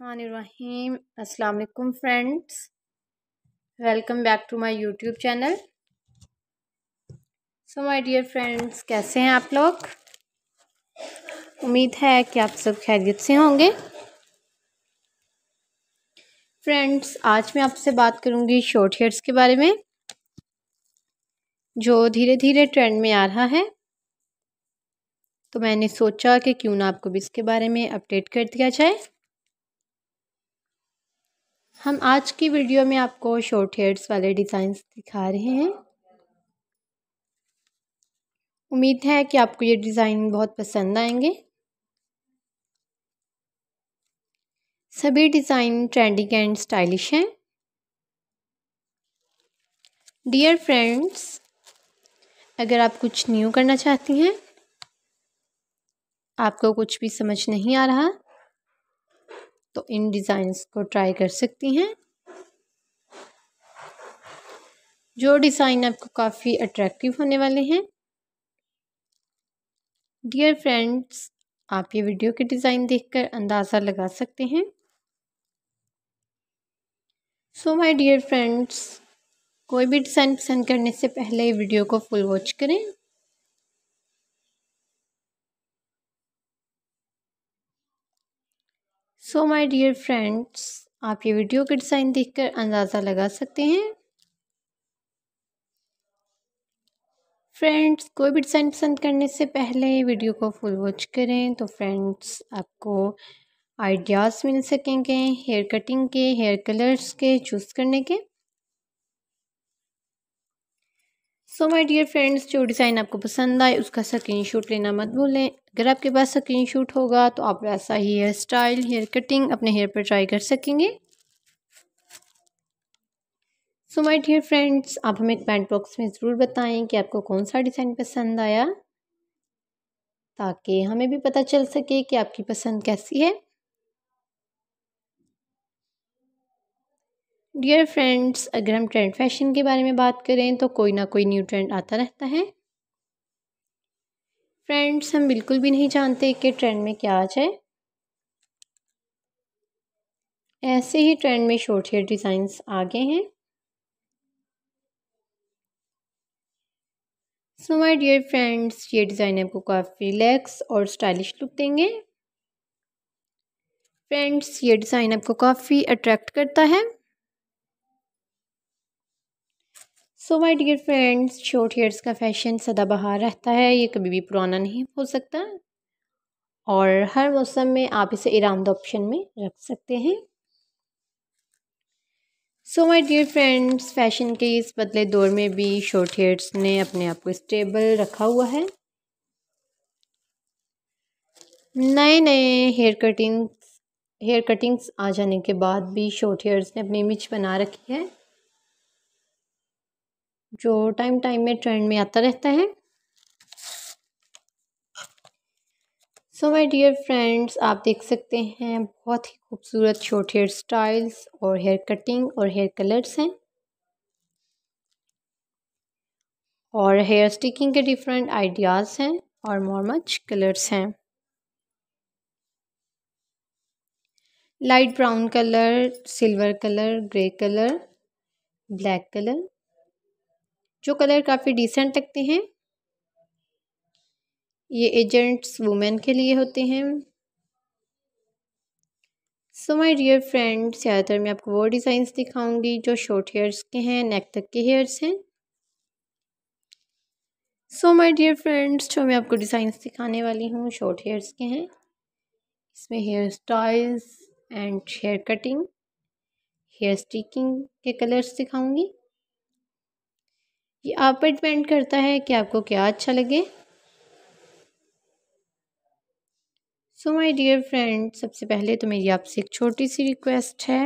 Assalamu alaikum friends. Welcome back to my YouTube channel. So my dear friends कैसे हैं आप लोग? उम्मीद है कि आप सब खैरियत से होंगे। फ्रेंड्स, आज मैं आपसे बात करूँगी शॉर्ट हेयर्स के बारे में, जो धीरे धीरे ट्रेंड में आ रहा है। तो मैंने सोचा कि क्यों ना आपको भी इसके बारे में अपडेट कर दिया जाए। हम आज की वीडियो में आपको शॉर्ट हेयर्स वाले डिज़ाइंस दिखा रहे हैं। उम्मीद है कि आपको ये डिज़ाइन बहुत पसंद आएँगे। सभी डिज़ाइन ट्रेंडिंग एंड स्टाइलिश हैं। डियर फ्रेंड्स अगर आप कुछ न्यू करना चाहती हैं, आपको कुछ भी समझ नहीं आ रहा तो इन डिज़ाइंस को ट्राई कर सकती हैं। जो डिज़ाइन आपको काफ़ी अट्रैक्टिव होने वाले हैं। डियर फ्रेंड्स, आप ये वीडियो के डिज़ाइन देखकर अंदाज़ा लगा सकते हैं। सो माय डियर फ्रेंड्स कोई भी डिज़ाइन पसंद करने से पहले वीडियो को फुल वॉच करें। सो माय डियर फ्रेंड्स आप ये वीडियो के डिज़ाइन देखकर अंदाज़ा लगा सकते हैं। फ्रेंड्स कोई भी डिज़ाइन पसंद करने से पहले वीडियो को फुल वॉच करें तो फ्रेंड्स आपको आइडियाज़ मिल सकेंगे हेयर कटिंग के हेयर कलर्स के चूज़ करने के। सो माय डियर फ्रेंड्स जो डिज़ाइन आपको पसंद आए, उसका स्क्रीनशॉट लेना मत भूलें। अगर आपके पास स्क्रीनशॉट होगा तो आप वैसा ही हेयर स्टाइल हेयर कटिंग अपने हेयर पर ट्राई कर सकेंगे। सो माय डियर फ्रेंड्स आप हमें कमेंट बॉक्स में ज़रूर बताएँ कि आपको कौन सा डिज़ाइन पसंद आया, ताकि हमें भी पता चल सके कि आपकी पसंद कैसी है। डियर फ्रेंड्स अगर हम ट्रेंड फ़ैशन के बारे में बात करें तो कोई ना कोई न्यू ट्रेंड आता रहता है। फ्रेंड्स हम बिल्कुल भी नहीं जानते कि ट्रेंड में क्या आ जाए ऐसे ही ट्रेंड में शॉर्ट हेयर डिज़ाइंस आ गए हैं। सो माय डियर फ्रेंड्स ये डिज़ाइन आपको काफ़ी रिलैक्स और स्टाइलिश लुक देंगे। फ्रेंड्स ये डिज़ाइन आपको काफ़ी अट्रैक्ट करता है। So my dear friends short hairs का फ़ैशन सदाबहार रहता है, ये कभी भी पुराना नहीं हो सकता। और हर मौसम में आप इसे ईरानदा ऑप्शन में रख सकते हैं। So my dear friends fashion के इस बदले दौर में भी शॉर्ट हेयर्स ने अपने आप को स्टेबल रखा हुआ है। नए नए हेयर कटिंग्स हेयर कटिंग्स आ जाने के बाद भी शॉर्ट हेयर्स ने अपनी इमेज बना रखी है। जो टाइम टाइम में ट्रेंड में आता रहता है। सो माय डियर फ्रेंड्स आप देख सकते हैं, बहुत ही खूबसूरत शॉर्ट हेयर स्टाइल्स और हेयर कटिंग और हेयर कलर्स हैं। और हेयर स्टिकिंग के डिफरेंट आइडियाज़ हैं और मोर मच कलर्स हैं। Light brown colour silver colour grey colour black colour जो कलर काफ़ी डिसेंट लगते हैं। ये एजेंट्स वुमेन के लिए होते हैं। सो माय डियर फ्रेंड्स ज़्यादातर मैं आपको वो डिज़ाइंस दिखाऊँगी जो शॉर्ट हेयर्स के हैं नेक तक के हेयर्स हैं। सो माय डियर फ्रेंड्स जो मैं आपको डिज़ाइंस दिखाने वाली हूँ शॉर्ट हेयर्स के हैं। इसमें hair styles and hair cutting hair sticking के कलर्स दिखाऊँगी। ये आप पर डिपेंड करता है कि आपको क्या अच्छा लगे। सो माय डियर फ्रेंड सबसे पहले तो मेरी आपसे एक छोटी सी रिक्वेस्ट है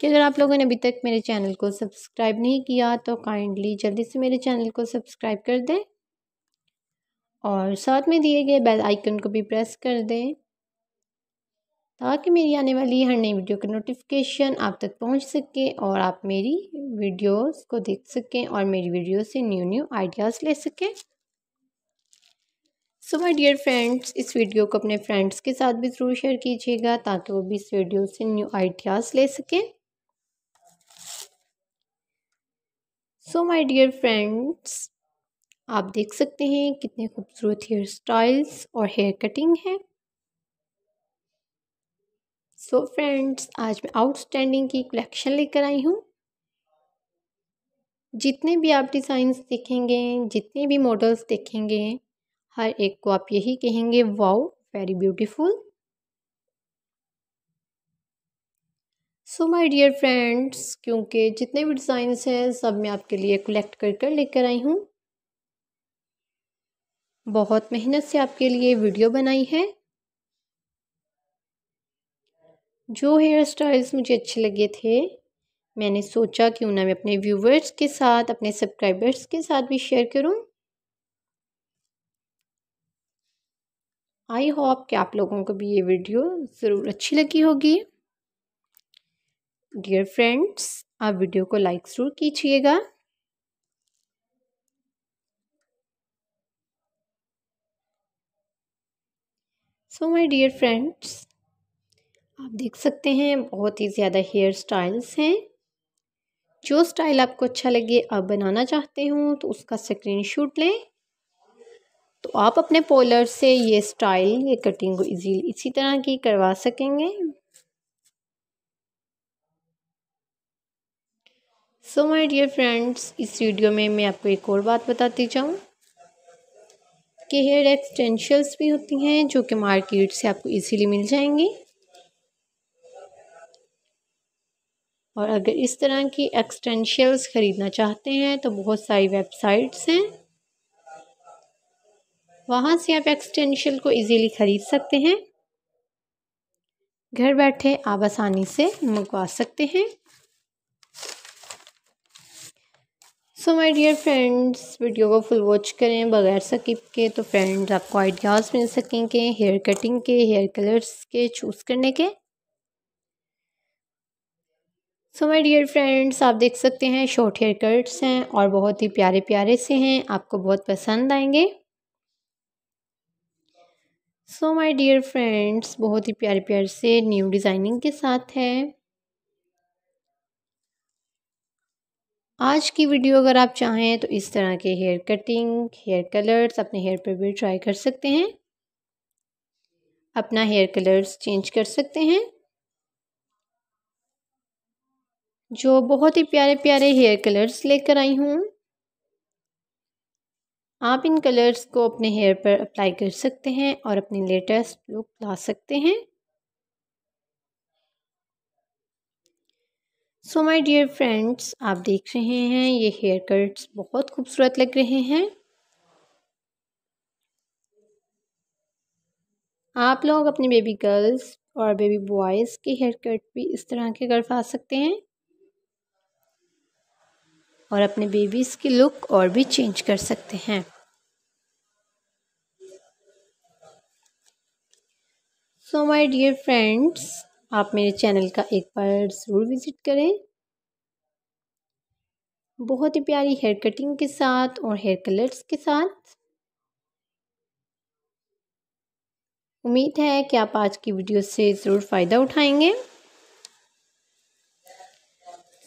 कि अगर आप लोगों ने अभी तक मेरे चैनल को सब्सक्राइब नहीं किया तो काइंडली जल्दी से मेरे चैनल को सब्सक्राइब कर दें और साथ में दिए गए बेल आइकन को भी प्रेस कर दें। ताकि मेरी आने वाली हर नई वीडियो का नोटिफिकेशन आप तक पहुँच सके और आप मेरी वीडियोस को देख सकें और मेरी वीडियो से न्यू न्यू आइडियाज़ ले सकें। सो माय डियर फ्रेंड्स इस वीडियो को अपने फ्रेंड्स के साथ भी ज़रूर शेयर कीजिएगा ताकि वो भी इस वीडियो से न्यू आइडियाज़ ले सकें। सो माय डियर फ्रेंड्स आप देख सकते हैं कितने खूबसूरत हेयर स्टाइल्स और हेयर कटिंग है। सो so फ्रेंड्स आज मैं आउटस्टैंडिंग की कलेक्शन लेकर आई हूँ। जितने भी आप डिज़ाइंस देखेंगे, जितने भी मॉडल्स देखेंगे, हर एक को आप यही कहेंगे wow very beautiful so my dear friends क्योंकि जितने भी डिज़ाइंस हैं, सब मैं आपके लिए कलेक्ट कर कर लेकर आई हूँ। बहुत मेहनत से आपके लिए वीडियो बनाई है। जो हेयर स्टाइल्स मुझे अच्छे लगे थे, मैंने सोचा क्यों ना मैं अपने व्यूवर्स के साथ, अपने सब्सक्राइबर्स के साथ भी शेयर करूँ। आई होप कि आप लोगों को भी ये वीडियो ज़रूर अच्छी लगी होगी। डियर फ्रेंड्स आप वीडियो को लाइक ज़रूर कीजिएगा। सो माय डियर फ्रेंड्स आप देख सकते हैं, बहुत ही ज़्यादा हेयर स्टाइल्स हैं। जो स्टाइल आपको अच्छा लगे, आप बनाना चाहते हो तो उसका स्क्रीनशॉट लें। तो आप अपने पोलर से ये स्टाइल ये कटिंग को इजीली इसी तरह की करवा सकेंगे। सो माय डियर फ्रेंड्स इस वीडियो में मैं आपको एक और बात बताती जाऊँ कि हेयर एक्सटेंशल्स भी होती हैं, जो कि मार्केट से आपको इजीली मिल जाएँगी। और अगर इस तरह की एक्सटेंशियल्स ख़रीदना चाहते हैं तो बहुत सारी वेबसाइट्स हैं। वहाँ से आप एक्सटेंशियल को इजीली ख़रीद सकते हैं। घर बैठे आप आसानी से मंगवा सकते हैं। So my dear friends video को फुल वॉच करें, बगैर सकिप के तो फ्रेंड्स आपको आइडियाज़ मिल सकेंगे हेयर कटिंग के हेयर कलर्स के चूज़ करने के। सो माय डियर फ्रेंड्स आप देख सकते हैं शॉर्ट हेयर कट्स हैं और बहुत ही प्यारे प्यारे से हैं। आपको बहुत पसंद आएँगे। सो माय डियर फ्रेंड्स बहुत ही प्यारे प्यारे से न्यू डिज़ाइनिंग के साथ है। आज की वीडियो अगर आप चाहें तो इस तरह के हेयर कटिंग हेयर कलर्स अपने हेयर पर भी ट्राई कर सकते हैं। अपना हेयर कलर्स चेंज कर सकते हैं। जो बहुत ही प्यारे प्यारे हेयर कलर्स लेकर आई हूँ। आप इन कलर्स को अपने हेयर पर अप्लाई कर सकते हैं और अपनी लेटेस्ट लुक ला सकते हैं। सो माय डियर फ्रेंड्स आप देख रहे हैं ये हेयर कट्स बहुत खूबसूरत लग रहे हैं। आप लोग अपने बेबी गर्ल्स और बेबी बॉयज़ के हेयर कट भी इस तरह के करवा सकते हैं। और अपने बेबीज़ की लुक और भी चेंज कर सकते हैं। सो माय डियर फ्रेंड्स आप मेरे चैनल का एक बार ज़रूर विज़िट करें। बहुत ही प्यारी हेयर कटिंग के साथ और हेयर कलर्स के साथ। उम्मीद है कि आप आज की वीडियो से ज़रूर फ़ायदा उठाएँगे।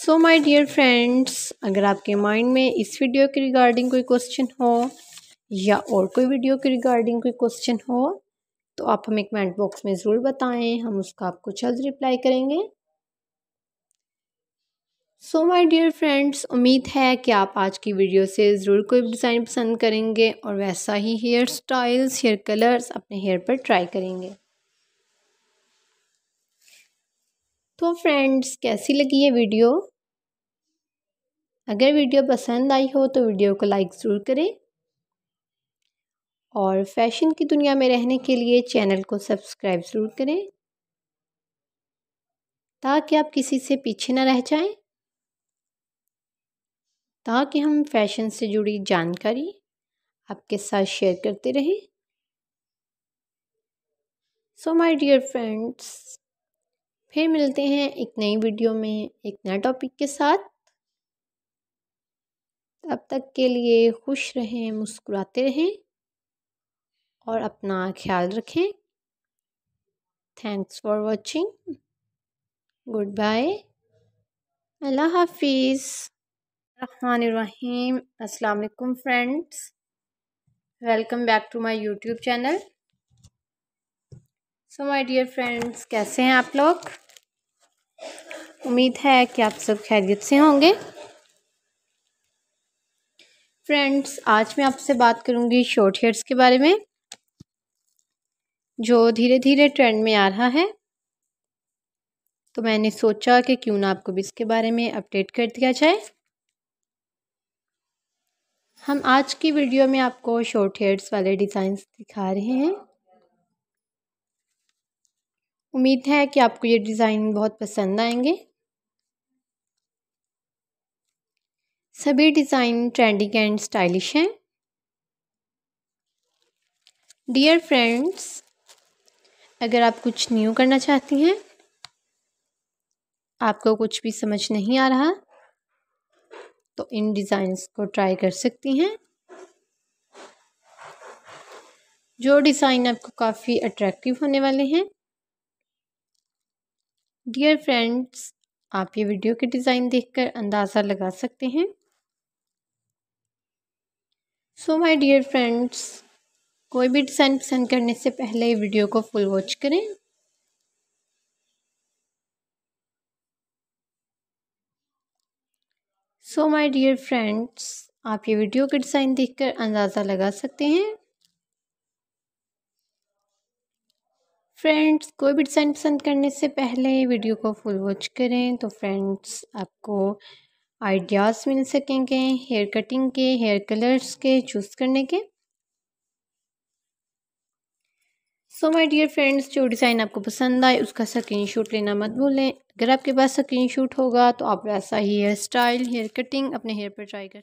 सो माय डियर फ्रेंड्स अगर आपके माइंड में इस वीडियो के रिगार्डिंग कोई क्वेश्चन हो, या और कोई वीडियो के रिगार्डिंग कोई क्वेश्चन हो तो आप हमें कमेंट बॉक्स में ज़रूर बताएँ, हम उसका आपको जल्द रिप्लाई करेंगे। सो माय डियर फ्रेंड्स उम्मीद है कि आप आज की वीडियो से ज़रूर कोई डिज़ाइन पसंद करेंगे और वैसा ही हेयर स्टाइल्स हेयर कलर्स अपने हेयर पर ट्राई करेंगे। तो फ्रेंड्स कैसी लगी ये वीडियो अगर वीडियो पसंद आई हो तो वीडियो को लाइक ज़रूर करें। और फ़ैशन की दुनिया में रहने के लिए चैनल को सब्सक्राइब ज़रूर करें। ताकि आप किसी से पीछे ना रह जाएँ। ताकि हम फ़ैशन से जुड़ी जानकारी आपके साथ शेयर करते रहें। सो माय डियर फ्रेंड्स फिर मिलते हैं एक नई वीडियो में, एक नए टॉपिक के साथ। तब तक के लिए खुश रहें, मुस्कुराते रहें और अपना ख्याल रखें। Thanks for watching good bye अल्लाह हाफिज़। रहीम। अस्सलाम वालेकुम friends. Welcome back to my YouTube channel. So my dear friends, कैसे हैं आप लोग? उम्मीद है कि आप सब खैरियत से होंगे। फ्रेंड्स, आज मैं आपसे बात करूँगी शॉर्ट हेयर्स के बारे में, जो धीरे धीरे ट्रेंड में आ रहा है। तो मैंने सोचा कि क्यों ना आपको भी इसके बारे में अपडेट कर दिया जाए। हम आज की वीडियो में आपको शॉर्ट हेयर्स वाले डिज़ाइंस दिखा रहे हैं। उम्मीद है कि आपको ये डिज़ाइन बहुत पसंद आएँगे। सभी डिज़ाइन ट्रेंडिंग एंड स्टाइलिश हैं। डियर फ्रेंड्स अगर आप कुछ न्यू करना चाहती हैं, आपको कुछ भी समझ नहीं आ रहा तो इन डिज़ाइंस को ट्राई कर सकती हैं। जो डिज़ाइन आपको काफ़ी अट्रैक्टिव होने वाले हैं। डियर फ्रेंड्स आप ये वीडियो के डिज़ाइन देखकर अंदाज़ा लगा सकते हैं। सो माय डियर फ्रेंड्स कोई भी डिज़ाइन पसंद करने से पहले वीडियो को फुल वॉच करें। सो माय डियर फ्रेंड्स आप ये वीडियो के डिज़ाइन देखकर अंदाज़ा लगा सकते हैं। फ्रेंड्स कोई भी डिज़ाइन पसंद करने से पहले वीडियो को फुल वॉच करें तो फ्रेंड्स आपको आइडियाज़ मिल सकेंगे, हेयर कटिंग के, हेयर कलर्स के, चूज़ करने के। सो माय डियर फ्रेंड्स जो डिज़ाइन आपको पसंद आए, उसका स्क्रीन शूट लेना मत भूलें। अगर आपके पास स्क्रीन शूट होगा तो आप वैसा ही हेयर स्टाइल हेयर कटिंग अपने हेयर पर ट्राई कर